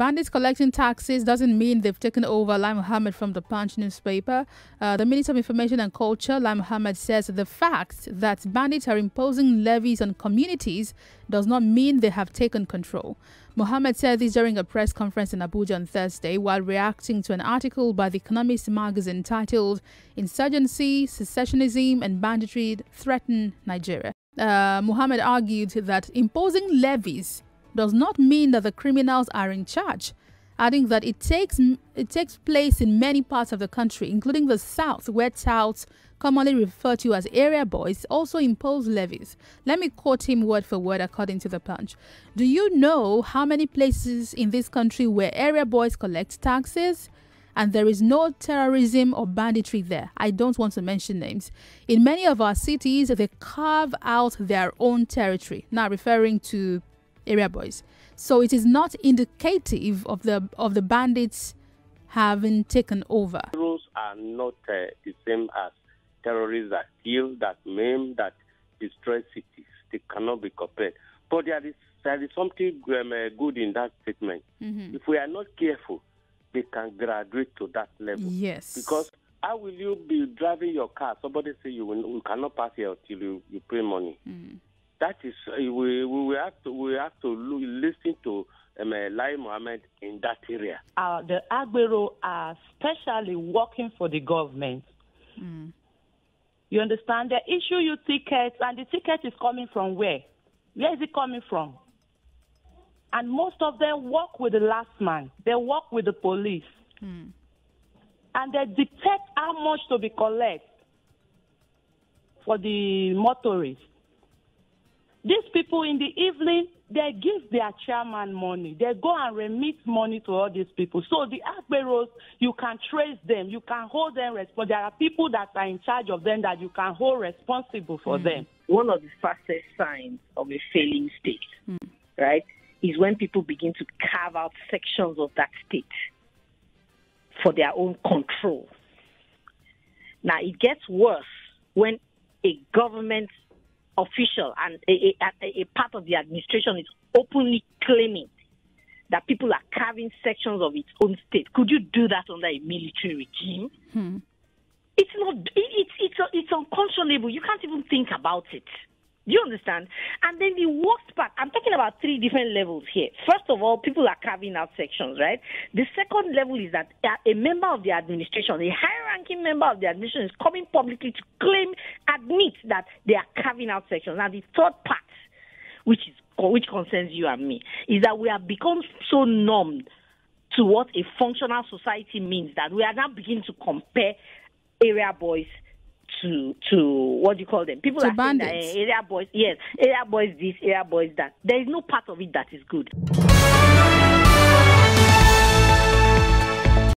Bandits collecting taxes doesn't mean they've taken over Lai Mohammed from the Punch newspaper. Uh, the Minister of Information and Culture, Lai Mohammed, says the fact that bandits are imposing levies on communities does not mean they have taken control. Mohammed said this during a press conference in Abuja on Thursday while reacting to an article by The Economist magazine titled Insurgency, Secessionism and Banditry Threaten Nigeria. Uh, Mohammed argued that imposing levies does not mean that the criminals are in charge, adding that it takes it takes place in many parts of the country, including the south, where touts, commonly referred to as area boys, also impose levies. Let me quote him word for word according to the Punch. Do you know how many places in this country where area boys collect taxes? and there is no terrorism or banditry there. I don't want to mention names. In many of our cities, they carve out their own territory. Now, referring to area boys. So it is not indicative of the of the bandits having taken over. Rules are not uh, the same as terrorists that kill, that maim, that destroy cities. They cannot be compared. But there is there is something um, uh, good in that statement. Mm-hmm. If we are not careful, they can graduate to that level. Yes. Because how will you be driving your car? Somebody say you, will, you cannot pass here until you, you pay money. Mm that is uh, we we have to we have to listen to um, uh, Lai Mohammed in that area. Uh, the Agbero are specially working for the government. Mm. You understand? They issue you tickets, and the ticket is coming from where? Where is it coming from? And most of them work with the LASTMA. They work with the police. Mm. And they dictate how much to be collected for the motorists. These people in the evening, they give their chairman money. They go and remit money to all these people. So the Agberos, you can trace them. You can hold them responsible. There are people that are in charge of them that you can hold responsible for mm. them. One of the fastest signs of a failing state, mm. right, is when people begin to carve out sections of that state for their own control. Now, it gets worse when a government official and a, a, a part of the administration is openly claiming that people are carving sections of its own state. Could you do that under a military regime? Hmm. It's not. It's it's it's unconscionable. You can't even think about it. Do you understand? And then the worst part, I'm talking about three different levels here. First of all, people are carving out sections, right? The second level is that uh, a member of the administration, a high ranking member of the administration, is coming publicly to claim, admit that they are carving out sections. Now, the third part, which is which concerns you and me, is that we have become so numbed to what a functional society means that we are now beginning to compare area boys to to what do you call them? People to are bandits. saying that uh, area boys, yes, area boys this, area boys that. There is no part of it that is good.